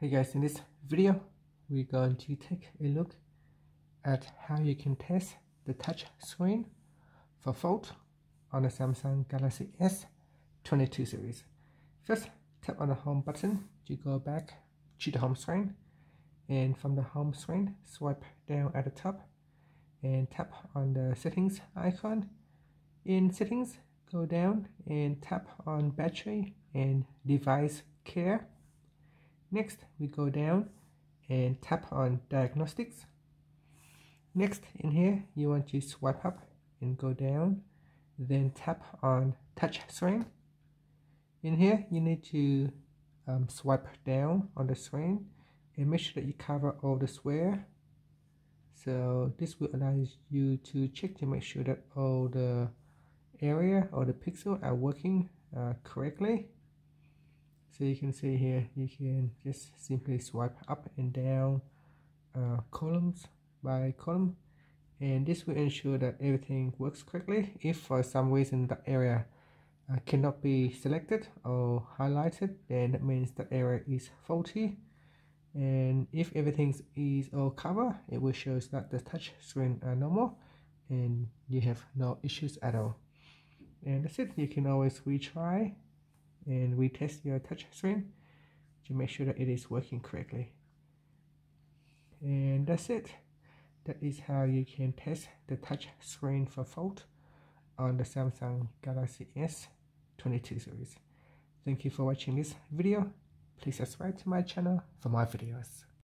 Hey guys, in this video, we're going to take a look at how you can test the touch screen for fault on the Samsung Galaxy S22 series. First, tap on the home button to go back to the home screen and from the home screen, swipe down at the top and tap on the settings icon. In settings, go down and tap on battery and device care Next, we go down and tap on diagnostics. Next, in here, you want to swipe up and go down, then tap on touch screen. In here, you need to um, swipe down on the screen and make sure that you cover all the square. So this will allow you to check to make sure that all the area or the pixel are working uh, correctly so you can see here you can just simply swipe up and down uh, columns by column. And this will ensure that everything works correctly if for some reason the area uh, cannot be selected or highlighted then that means the area is faulty. And if everything is all covered it will show that the touch screen are normal and you have no issues at all. And that's it. You can always retry and retest your touch screen to make sure that it is working correctly and that's it that is how you can test the touch screen for fault on the Samsung Galaxy S22 series. Thank you for watching this video. Please subscribe to my channel for more videos.